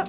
up.